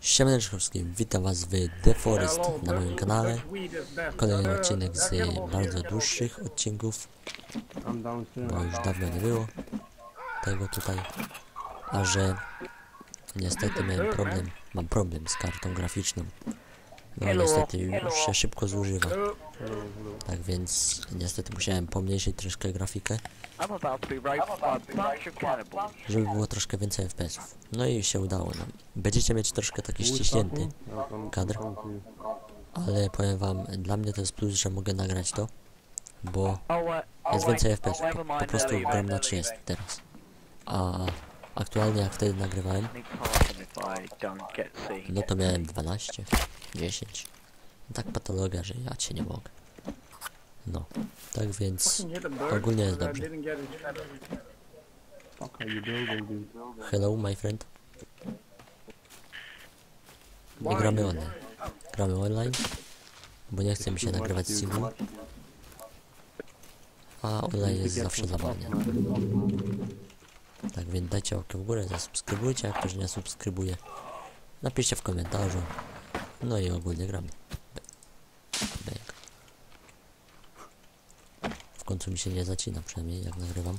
Siemaneczko witam was w The Forest na moim kanale. Kolejny odcinek z bardzo dłuższych odcinków, bo już dawno nie było tego tutaj. A że niestety miałem problem, mam problem z kartą graficzną. No niestety już się szybko zużywa. Tak więc niestety musiałem pomniejszyć troszkę grafikę, żeby było troszkę więcej FPS-ów. No i się udało. No. Będziecie mieć troszkę taki ściśnięty. kadr. Ale powiem wam, dla mnie to jest plus, że mogę nagrać to, bo jest więcej FPS. Never Po, po prostu gram na a 30 mistake. teraz. A aktualnie jak wtedy nagrywałem, no to miałem 12, 10. Tak patologia, że ja cię nie mogę. No, tak więc ogólnie jest dobrze. Hello my friend. Nie gramy online. Gramy online, bo nie chce mi się nagrywać singlu, a online jest zawsze zabawnie. Tak więc dajcie łapkę w górę, zasubskrybujcie, jak ktoś nie subskrybuje. Napiszcie w komentarzu. No i ogólnie gramy. Bęk. W końcu mi się nie zacina, przynajmniej jak nagrywam.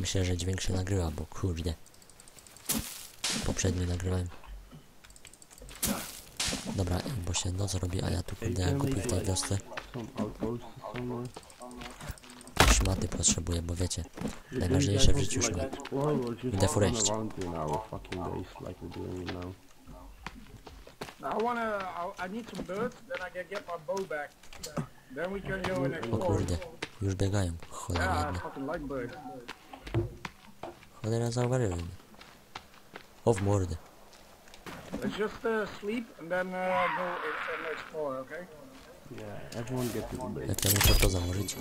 Myślę, że dźwięk się nagrywa, bo kurde. Poprzednio nagrywałem. Dobra, bo się noc robi, a ja tu kurde jak kupię w tej wiosce. Szmaty potrzebuję, bo wiecie, najważniejsze w życiu we're just The forest. I wanna. I, I need some birds, then I can get my bow back. Bak yürüdü. Yürüdü gayım. Hodar geldi. Hodar azar var herhalde. Of mu orada? Let's just uh, sleep and then uh, go and explore, okay? Yeah, everyone get to bed. Это мы просто заморить.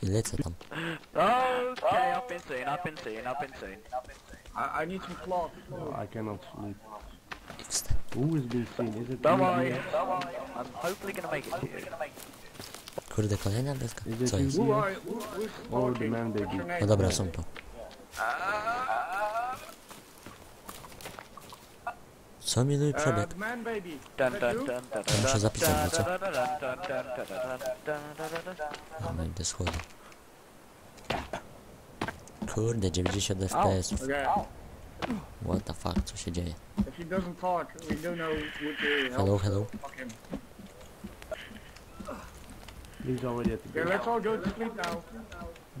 И летится там. Okay, up insane, up insane, up insane. I, I need some cloth. No, I cannot sleep. Who? Is it. I'm hopefully gonna make it. Kurde, kolejna? Is it Co you, jest? You? Or the man baby? No dobra, są tu. Co mi Uh, przebieg? the man baby. Dun, Is that dun, you? dun, dun, Muszę zapisać, dun, co? dun, dun, dun, dun, dun, dun, dun, dun, dun, dun. Mamy idę schody. Kurde, 90 FPS. Okay. What the fuck, co się dzieje? If he doesn't talk, we don't know what to. Hello, hello. Fuck him. He's already at the Okay, let's all go to sleep now.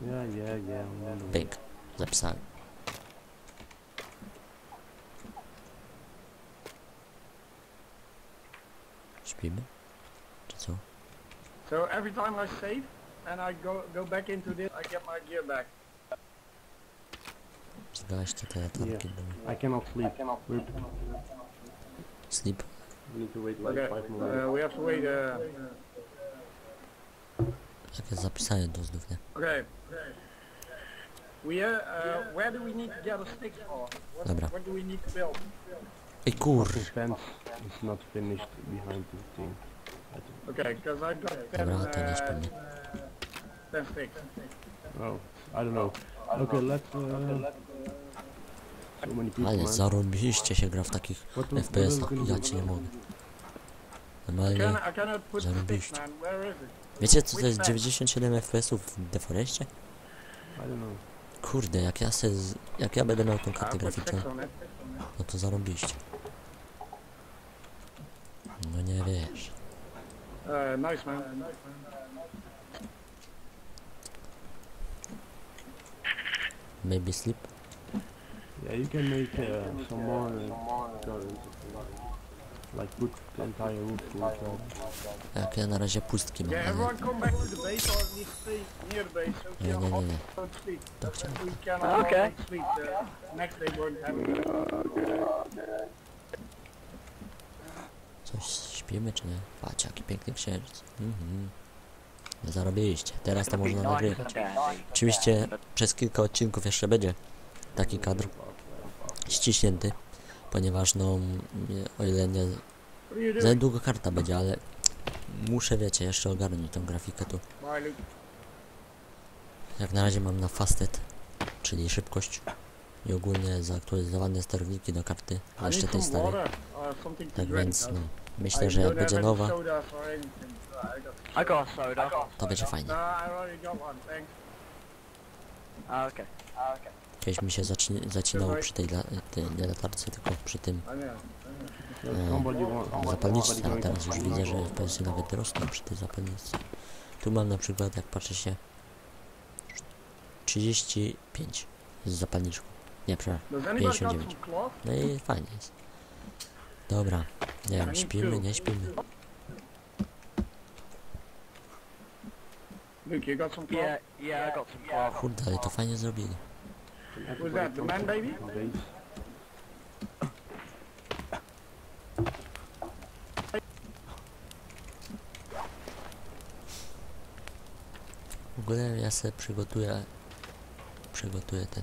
Yeah, yeah, yeah. I'm way. Pyk. Zapisałem. Śpimy? Czy co? So every time I save and I go go back into this, I get my gear back. Zgaście te latarki. I cannot sleep. We're, Sleep? we need to wait like Okay. five more. Uh, we have to wait. Uh, Jak ja zapisałem to znów, nie? okay. We uh, uh, where do we need to get a stick for? What, Dobra. what do we need to build? Ej kur... Is not finished behind the thing. Okay, because I've got ten, Dobra, to nie uh, ten sticks. Oh, I don't know. Okay, let's. Uh. Ale zarobiście się gra w takich FPS-ach, ja ci nie mogę. Normalnie, zarobiście. Wiecie co to jest 97 FPS-ów w Deforeście? Kurde, jak ja se, jak ja będę miał tą kartę graficzną, no to zarobiście. No nie wiesz. Maybe sleep. Yeah, you can make uh, some more uh, gardens. Like put the entire roof uh, Jak ja na razie pustki mam, Yeah, ale... everyone come back to the base or at least stay near the base so we Nie, nie, nie, nie. to. To chciałem. We Okay. to sleep. The next day won't happen. Coś śpimy czy nie? Patrz jaki piękny księżyc. Mhm. No Zarobiliście. Teraz to można nagrywać. Oczywiście przez kilka odcinków jeszcze będzie taki kadr ściśnięty, ponieważ no o ile nie za niedługo karta będzie, ale muszę wiecie jeszcze ogarnąć tą grafikę tu. Jak na razie mam na fastet, czyli szybkość. I ogólnie zaktualizowane sterowniki do karty, jeszcze tej starej. Tak więc no, myślę, że jak będzie nowa, to będzie fajnie. No, I already got one, thanks. Ah, okay. Ah, okay. Kiedyś mi się zaci- zacinało przy tej, la- tej nie latarce, tylko przy tym somebody want, somebody zapalniczce, a teraz już widzę, że FPS-y nawet rosną przy tej zapalniczce. Tu mam na przykład, jak patrzę się, 35 z zapalniczką. Nie, przepraszam. Does anybody got 59. some cloth? No i fajnie jest. Dobra, nie wiem, śpimy, nie śpimy. Luke, you got some cloth? Yeah, yeah, I got some cloth. Kurde, ale to fajnie zrobili. Who's that, the man baby? W ogóle ja sobie przygotuję, przygotuję ten.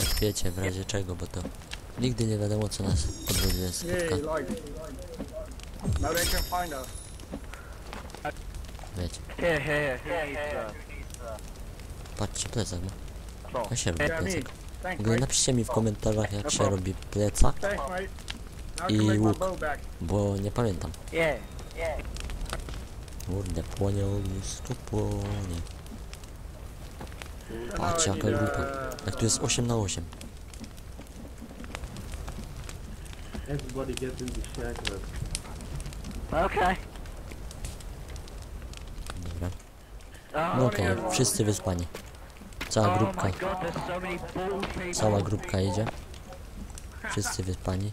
Jak wiecie, w razie czego, bo to nigdy nie wiadomo co nas po drodze Yeah, spotka. like. Now they can find us. Wiecie, needs patrzcie plecak, no. uh, cloth? Jak się robi plecak? W ogóle napiszcie mi w komentarzach jak się robi plecak, I łuk. bo nie pamiętam. Kurde, płonie ognisko, płonie. Patrzcie jaka grupa. Jak tu jest 8 na 8. Everybody get in the shack. Okay. Dobra. Oh, No okej, wszyscy wyspani. Cała oh grupka, cała grupka idzie. Wszyscy wyspani.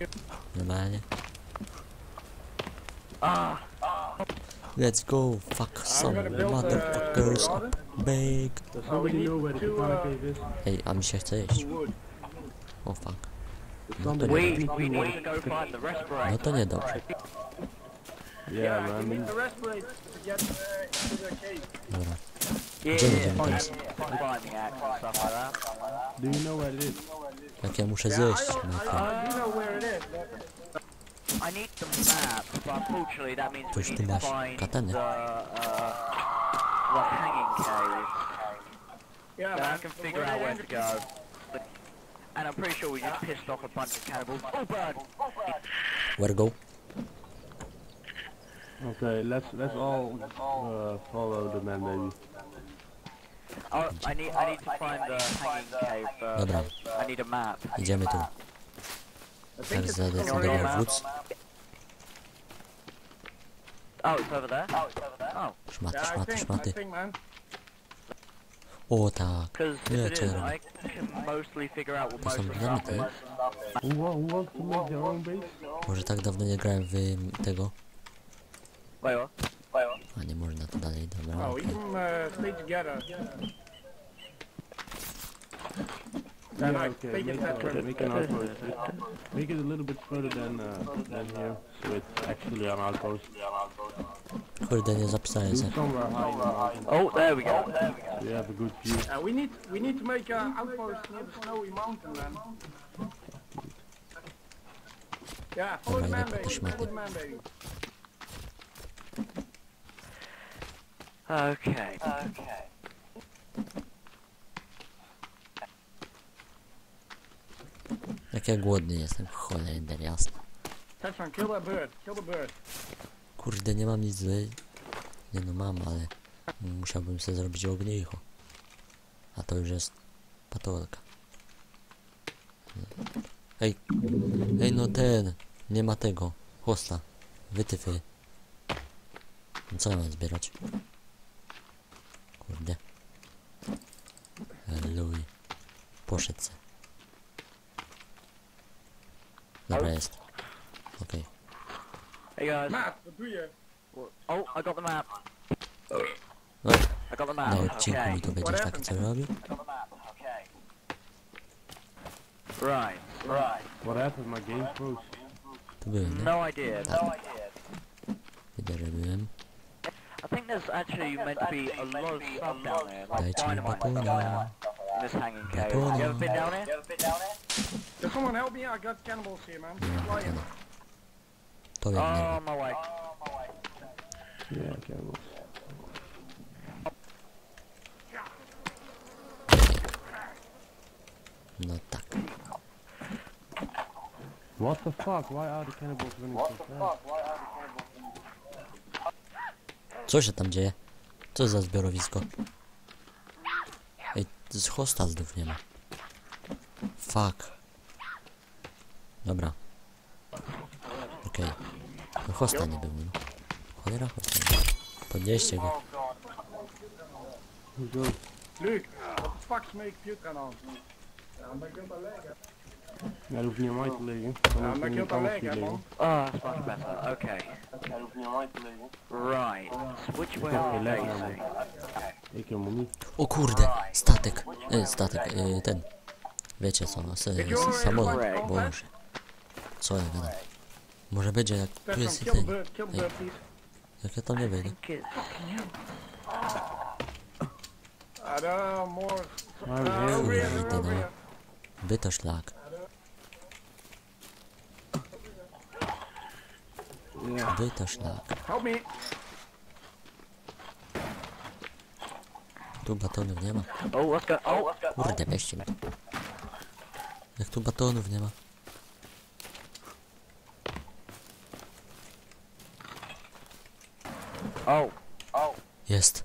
Normalnie. Let's go, fuck some motherfuckers up big. Ej, a mi się chce jeść. O fuck. Does No to nie, the no to the cave. Dobra. Yeah, Gdzie yeah, idziemy yeah. teraz? Finding axe and stuff like that. Do you know where it is? Jak ja muszę Yeah, I, zjeść, don't- my I, friend. I do know where it is, but I need the map, but unfortunately that means we Toż ty need to masz find katanę. the, uh, the hanging cave. yeah, Then I man. can the figure way out they where to go. And I'm pretty sure we just pissed off a bunch of cannibals. Oh, bird! Where go? Okay, let's let's all uh, follow the man, maybe. Oh, I need I need to find the hanging cave first. Dobra, I need a map. idziemy tu. I think it's zadecydował map. wódz. Oh, it's over there? Oh, it's over there? Oh. Szmaty, Yeah, I szmaty, think, I szmaty. think, man. O tak. Because if Yeah, it is, tell I can mostly figure out what To most są of the dynamity. stuff is. Who, wa- who wants to make their own base? Może tak dawno nie grałem w ym, tego. Wait, what? Wait, what? A nie można to dalej, dobra, Oh, we okej. can uh, stay together. Then Yeah, I okay, take it make, that uh, make an outpost. Make it a little bit further than uh, than here, so it's actually an outpost. Kurde, nie zapisałem Do się. somewhere high in Oh, there we go. so you have a good view. Uh, we need we need to make an outpost near the snowy mountain, man. Yeah, follow the man idę po te baby. szmaty. Follow the man baby. Okay. Okay. Jak ja głodny jestem, cholender jasno. Kurde, nie mam nic do... Nie no mam, ale musiałbym sobie zrobić ognicho. A to już jest patolka. Ej, ej no ten, nie ma tego, hosta, wytyfy. No co ja mam zbierać? Kurde. Luj. Poszedł se. Dobra jest. Okej. Hey guys. Matt, what do you? Oh, I got the map. No, I got the map. na odcinku Okay. mi to będziesz tak co robił? I got the map. Okay. Right. Right. What happened? My game froze. To byłem. No idea. No idea. Widzę, że byłem. I think there's actually meant to be a lot of stuff down there, like Dajcie mi dynamite In this hanging cave. You ever been down there? You ever been down someone help me? I got cannibals here, man. To wiem, nie Oh, my way. No tak. What the fuck? Why are the cannibals running so fast? Co się tam dzieje? Co za zbiorowisko? Z hosta znów nie ma. Fuck. Dobra. Okej. No hosta nie było, no. Cholera hosta nie było. Podnieście go. Luke, what the fuck's make puke aan? Ja, omdat ik heel lekker. Ja, dat hoeft niet aan mij te liggen. Ja, Dan omdat moet ik je heel niet better. Okay. Right. Which way are we facing? Helemaal niet. O kurde, statek. E, statek, e, ten. Wiecie co, no, s- s- samolot. Boże. Co ja gadam? Może będzie jak tu jest ten. bird, kill the bird, please. Jak ja tam nie wejdę. no, Kurde, no. Byto szlak. Ja. Byto szlak. Help me. Tu batonów nie ma. Kurde, weźcie mnie. Jak tu batonów nie ma. Jest.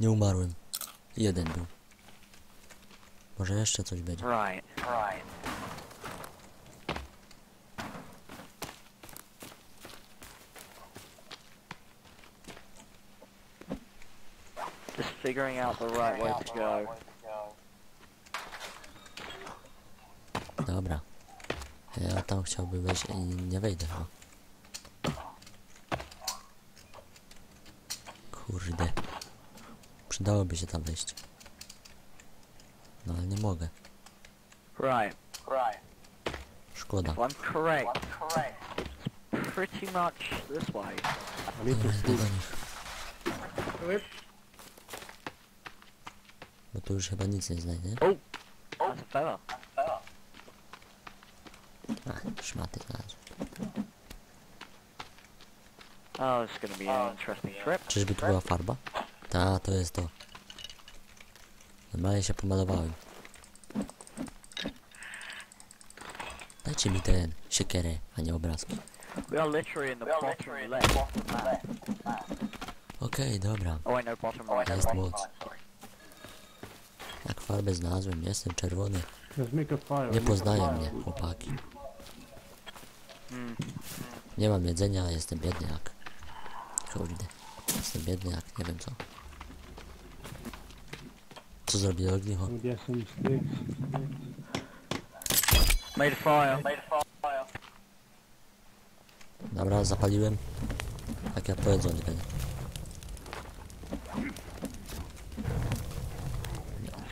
Nie umarłem. Jeden był. Może jeszcze coś będzie. Right. Right. Figuring out the right way to go. Dobra. Ja tam chciałbym wejść i nie wejdę chyba. Kurde. Przydałoby się tam wejść. No ale nie mogę. Right. Right. Szkoda. If I'm correct, pretty much this way. Idę do nich. Tu już chyba nic nie znajdę. A fella. A, szmaty znalazłem. Oh, this is to be an interesting trip. Czyżby tu była farba? Ta, to jest to. Normalnie się pomalowałem. Dajcie mi ten, siekierę, a nie obrazki. We are literally in the bottom left. Okej, dobra. Oh wait, no, bottom right. Jest moc. Farbę znalazłem, jestem czerwony. Nie poznają mnie, chłopaki. Hmm. Nie mam jedzenia, jestem biedny jak... Kurde. Jestem biedny jak nie wiem co. Co zrobię ognicho? Made fire. Made fire. Dobra, zapaliłem. Tak jak powiedzą, nie będę.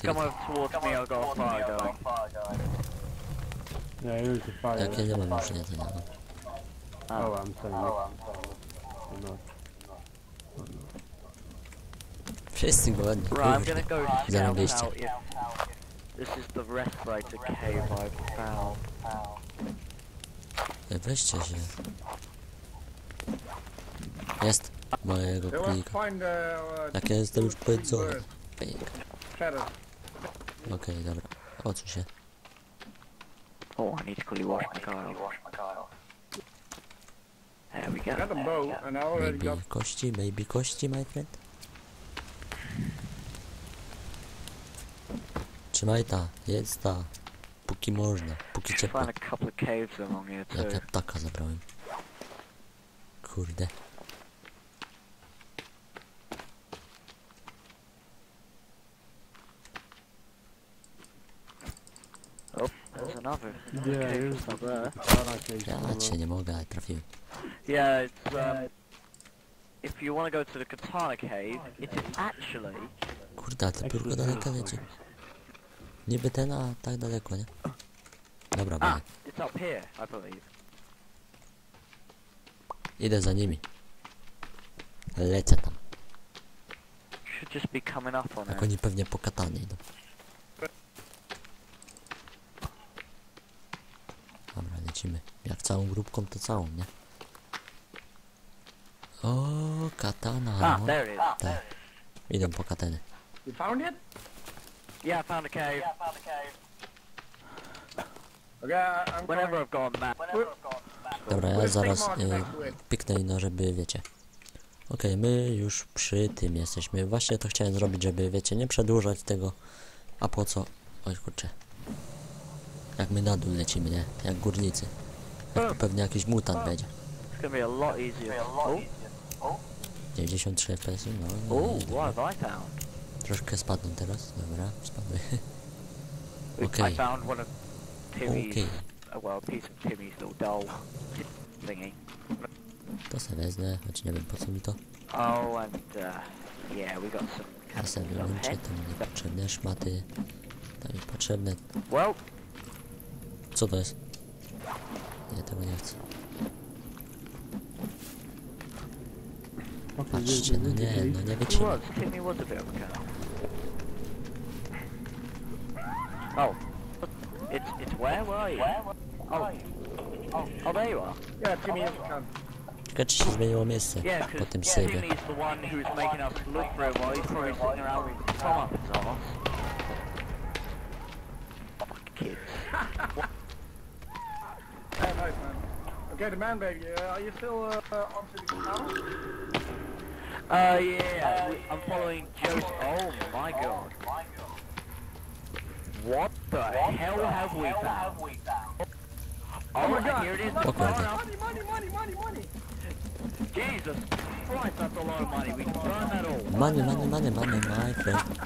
Come over towards me, I've got a fire going. Yeah, here's the fire. Jak ja nie mam już jedzenia, no. Oh, I'm saying it. I'm not. Wszyscy głodni, Right, I'm kurde. gonna go scout Zarobiście. out if this is the respirator cave I've found. Ej, Weźcie się. Jest. Mojego They will królika. find uh, uh, Jak ja jestem już two powiedzony. Okej, dobra. Odsuń się. Oh, I need to quickly wash my car off. There we I got a go. bow and I already got Maybe kości, maybe kości, my friend. Trzymaj ta, jedz ta. Póki można, póki ciepło. Find a couple of caves along here Jak ja too. ptaka zabrałem. Kurde. Just up there. Katana case. Ja cię nie mogę, ale trafiłem. Yeah, it's um. If you want to go to the Katana cave, it is actually Kurde, ale piórko daleko leci. Niby ten, a tak daleko, nie? Dobra, ah, it's up here, I believe. Idę za nimi. Lecę tam. Should just be coming up on Jak it. oni pewnie po katanie idą. Dobra, lecimy. Jak całą grupką, to całą, nie? O, katana. Ah, no. there it is. Tak. Idę po katenę. You found it? Yeah, I found a cave. Okay, I- I'm Whenever coming. I've gone mad. Dobra, ja zaraz y, piknę ino, żeby wiecie. Okej, my już przy tym jesteśmy. Właśnie to chciałem zrobić, żeby wiecie, nie przedłużać tego. A po co? Oj kurczę. Jak my na dół lecimy, nie? Jak górnicy. Pewnie jakiś mutant będzie. It's gonna be a lot easier. Oh, 93 FPS, no. no found? Troszkę spadną teraz, dobra, spadły. Timmy's, Okay. uh. To se wezmę, choć nie wiem po co mi to. Oh, and uh, yeah, we got some Ja sobie wyłączę niepotrzebne szmaty. Tam niepotrzebne. Well, Co to jest? Nie, tego nie chcę. Fucking Patrzcie, no nie, no nie he wytrzyma. was. Timmy was a bit of a cow. Oh, it's it's where? Where are you? Oh, oh, there you are. Yeah, Timmy is a cunt. Ciekawe czy się zmieniło miejsce Yeah, po because tym save'ie. Timmy's the Okay, the man baby, uh, are you still uh, uh, onto the channel? Uh, yeah, we- I'm following Joe's. Oh my god. What the hell have we found? Oh my god! here it is. Okay. Money, money, money, money, money! Jesus Christ, that's a lot of money. We can burn that all. Money, money, money, money, my friend.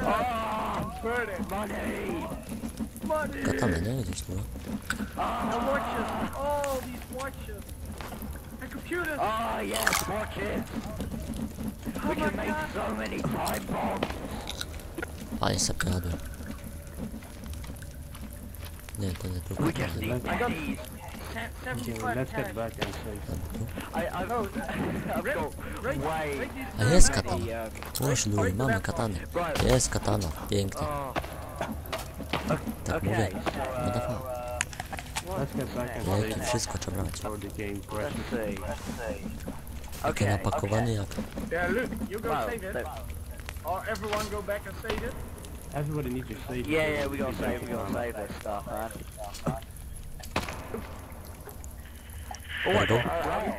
Oh, Burn it! money! Money! Katana, nie? Gdzieś tu. And watches! Oh, these watches! And computers! Oh, yes, watch it. Oh We my can make god! so many time bombs. Ale se kradłem. Nie, to nie tu. We Katana. just need I got- pennies. Se- Okay, 75 let's cash. get back and save. Tam tu. I, I've, No, I've rate, got rate, way rate these A jest guns. katana. many, um, O, szluj, mamy katanę. Right. Jest katana, pięknie. Oh, Tak okay, mówię. so, No uh, dawaj. Let's get back and Jaki save wszystko trzeba brać. Okay, napakowanie jak... Everybody needs to save. Yeah, yeah, we gotta save, we gotta save this stuff, man. Dobra, Oh, uh,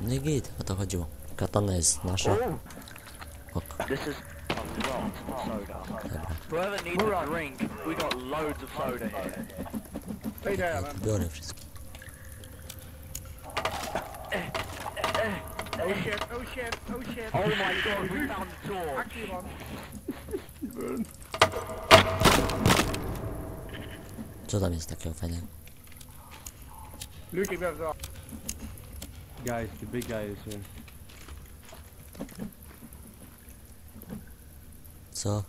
No i git, o to chodziło. Katana jest nasza. oh, Ok, this is a soda. Whoever needs a drink, we got loads of soda here. Stay there, Ja man. tu biorę wszystko. Oh shit, oh shit, oh shit. Oh my god, we found the torch. Actually, man. Co tam jest takiego fajnego? Luke, you better go. Guys, the big guy is here. Co?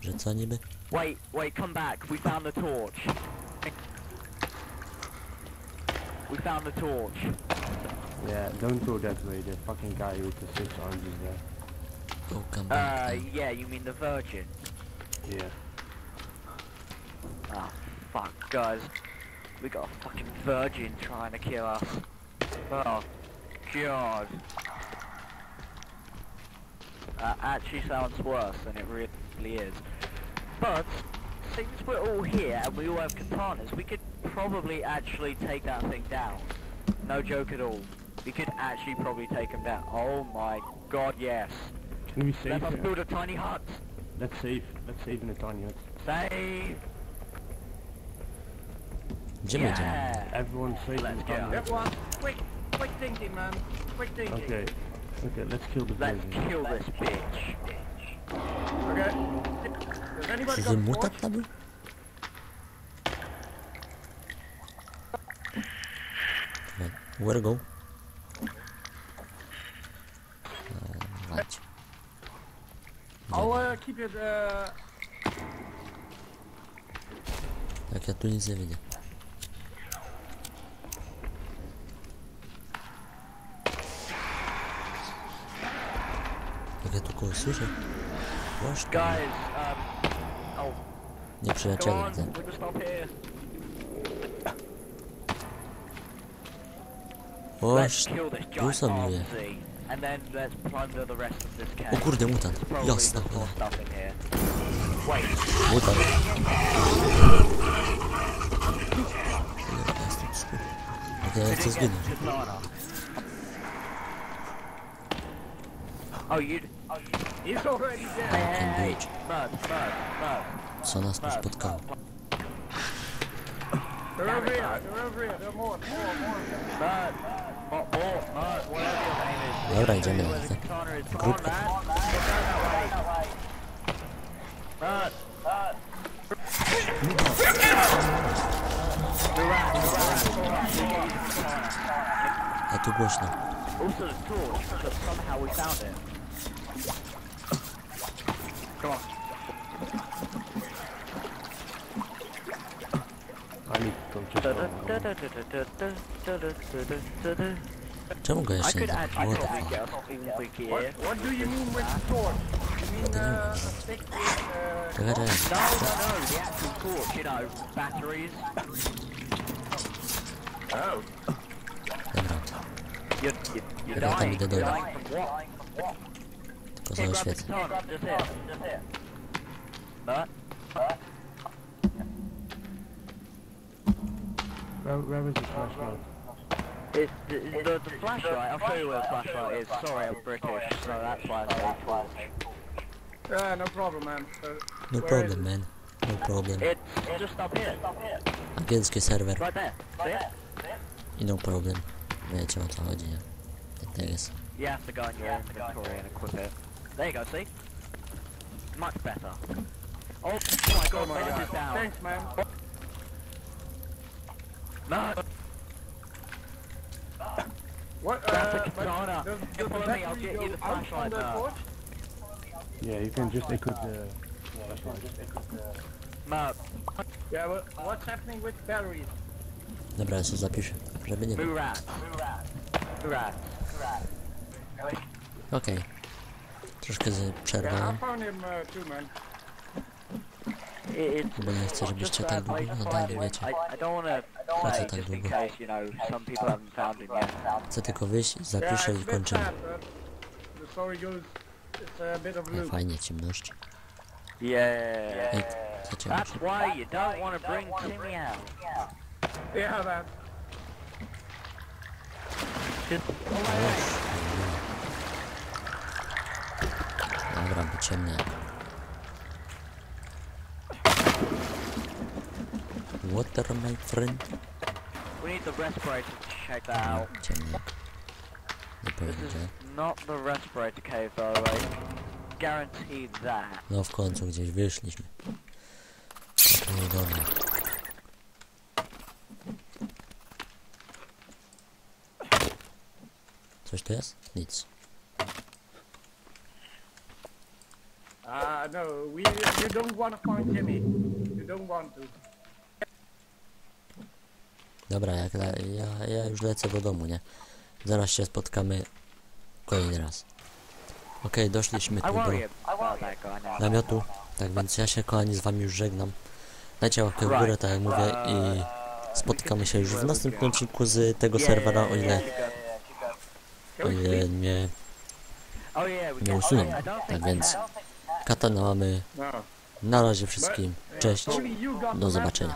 Że co niby? Wait, wait, come back. We found the torch. We found the torch. Yeah, don't go that way. The fucking guy with the six arms is there. Oh, come Uh, back. yeah, you mean the virgin? Yeah. Ah, fuck, guys. We got a fucking virgin trying to kill us. Oh, God. That actually sounds worse than it really is. But, since we're all here and we all have katanas, we could probably actually take that thing down. No joke at all. We could actually probably take him down. Oh my god, yes. Can we save Let us here? build a tiny hut. Let's save. Let's save in the tiny hut. Save. Jimmy my idziemy? Yeah. Everyone save in the Let's tiny hut. Everyone, quick, quick thinking, man. Quick thinking. Okay. Okay, let's kill the Let's virgin. kill this bitch. Okay. Does anybody Czy got ten torch? mutant tam był? Dobra, Where go? Eee, Mać. I'll uh, keep it. Uh, Jak ja tu nic nie Słyszę, było słyszeć. Głośno. Nie przyleciało widzę. Głośno. Pusa mnie. O kurde, mutant. Jasna. Mutant. A teraz co zginę? Oh, you... Дичь. За нас не споткал. Dobra, idziemy na tę grupkę. A tu głośno. Come on. What, what do you mean with? You mean uh, uh... No, no, no, the actual torch, you know, batteries. Oh. Dobra. You're, you're, you're dying, dying from what? Tylko Here, grab the zaoświecę. katana, just here, just here. But, Where, where is the flashlight? it, the, the, the flashlight, I'll show you where the flashlight is. Sorry, I'm British, so that's why I say torch. Yeah, no problem, man. Uh, No problem, man. No problem. It's just up here. Angielski serwer Right there. See it? i no problem. Wiecie o co chodzi, nie? Tak to jest. You have to go in your inventory and equip it. There you go, see? Much better. Oh my god, Oh my my god. is down. Thanks, man. No! What? That's a Uh, but katana. does, Here, the follow me, I'll get you go the out flashlight on the now. torch? Yeah, you can just equip the flashlight. No, Yeah, but what's happening with batteries? Dobra, ja sobie zapiszę, żeby nie było. Murat. Murat. Troszkę przerwę. Bo nie chcę, żebyście tak długo nadali, no wiecie. Pracę tak długo. Chcę tylko wyjść, zapiszę i kończymy. Ale fajnie ciemność. Ej, ciemność. Yeah, that. Just... Dobra, bo ciemne. Water, my friend. We need the respirator to check that out. Ciemne. Nie powiem This gdzie. is not the respirator cave, by the way. Guaranteed that. No w końcu gdzieś wyszliśmy. No i dobra. Coś tu jest? Nic. Uh, no, we, you don't want to find Timmy. You don't want to. Dobra, jak le ja, ja już lecę do domu, nie? Zaraz się spotkamy kolejny raz. Okej, doszliśmy I tu do namiotu. Tak więc ja się kochani z wami już żegnam. Dajcie łapkę w górę, tak jak mówię i spotkamy się już w następnym odcinku z tego serwera, o ile, o ile nie, yeah, we nie usuną. Tak więc Katana mamy. Na razie wszystkim. Cześć. Do zobaczenia.